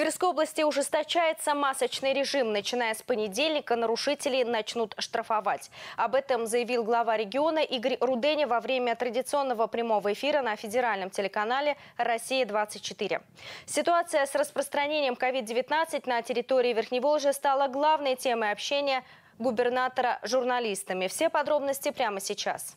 Тверской области ужесточается масочный режим. Начиная с понедельника нарушителей начнут штрафовать. Об этом заявил глава региона Игорь Руденя во время традиционного прямого эфира на федеральном телеканале «Россия-24». Ситуация с распространением COVID-19 на территории Верхневолжья стала главной темой общения губернатора с журналистами. Все подробности прямо сейчас.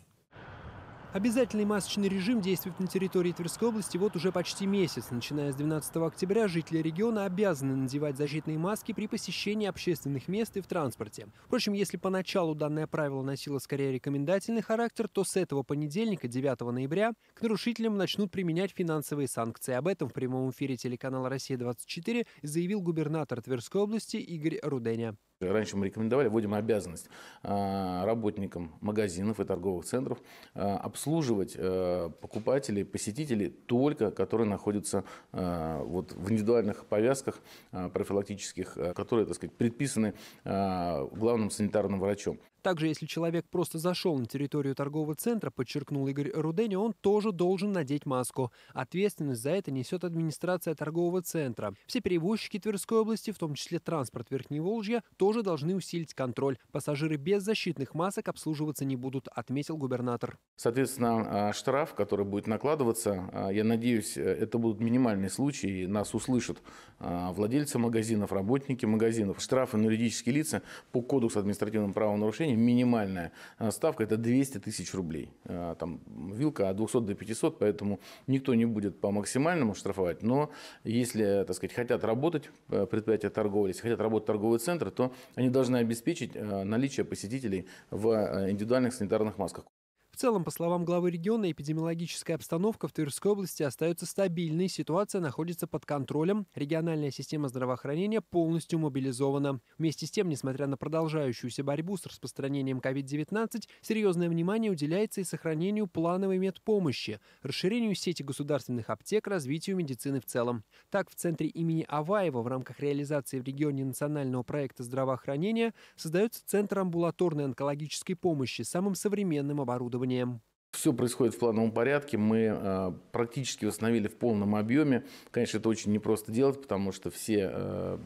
Обязательный масочный режим действует на территории Тверской области вот уже почти месяц. Начиная с 12 октября жители региона обязаны надевать защитные маски при посещении общественных мест и в транспорте. Впрочем, если поначалу данное правило носило скорее рекомендательный характер, то с этого понедельника, 9 ноября, к нарушителям начнут применять финансовые санкции. Об этом в прямом эфире телеканала «Россия-24» заявил губернатор Тверской области Игорь Руденя. Раньше мы рекомендовали, вводим обязанность а, работникам магазинов и торговых центров а, обслуживать а, покупателей, посетителей только, которые находятся вот в индивидуальных повязках профилактических, которые, так сказать, предписаны главным санитарным врачом. Также, если человек просто зашел на территорию торгового центра, подчеркнул Игорь Рудени, он тоже должен надеть маску. Ответственность за это несет администрация торгового центра. Все перевозчики Тверской области, в том числе транспорт Верхневолжья, тоже должны усилить контроль. Пассажиры без защитных масок обслуживаться не будут, отметил губернатор. Соответственно, а, штраф, который будет накладываться, а, я надеюсь, это будут минимальные случаи, нас услышат а, владельцы магазинов, работники магазинов. Штрафы на юридические лица по кодексу административного правонарушения образования минимальная э, ставка это 200 тысяч рублей. Э, там вилка от 200 до 500, поэтому никто не будет по максимальному штрафовать. Но если, так сказать, хотят работать э, предприятия торговли, если хотят работать торговые центры, то они должны обеспечить наличие посетителей в индивидуальных санитарных масках. В целом, по словам главы региона, эпидемиологическая обстановка в Тверской области остается стабильной, ситуация находится под контролем, региональная система здравоохранения полностью мобилизована. Вместе с тем, несмотря на продолжающуюся борьбу с распространением COVID-19, серьезное внимание уделяется и сохранению плановой медпомощи, расширению сети государственных аптек, развитию медицины в целом. Так, в центре имени Аваева в рамках реализации в регионе национального проекта здравоохранения создается Центр амбулаторной онкологической помощи с самым современным оборудованием оборудованием. Все происходит в плановом порядке. Мы э, практически восстановили в полном объеме. Конечно, это очень непросто делать, потому что все э,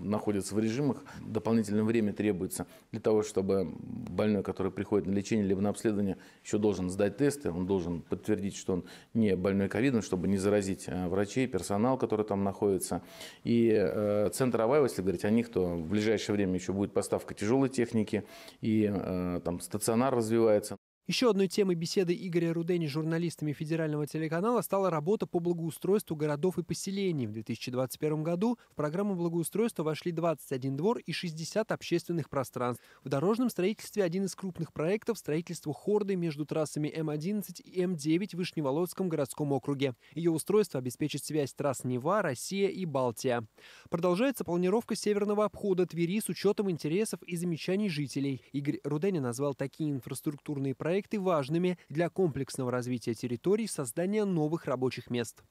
находятся в режимах. Дополнительное время требуется для того, чтобы больной, который приходит на лечение либо на обследование, еще должен сдать тесты. Он должен подтвердить, что он не больной ковидом, чтобы не заразить э, врачей, персонал, который там находится. И центр Аваева, если говорить о них, то в ближайшее время еще будет поставка тяжелой техники. И там стационар развивается. Еще одной темой беседы Игоря Рудени с журналистами федерального телеканала стала работа по благоустройству городов и поселений. В 2021 году в программу благоустройства вошли 21 двор и 60 общественных пространств. В дорожном строительстве один из крупных проектов – строительство хорды между трассами М11 и М9 в Вышневолодском городском округе. Ее устройство обеспечит связь трасс Нева, Россия и Балтия. Продолжается планировка северного обхода Твери с учетом интересов и замечаний жителей. Игорь Рудени назвал такие инфраструктурные проекты проекты важными для комплексного развития территорий создания новых рабочих мест.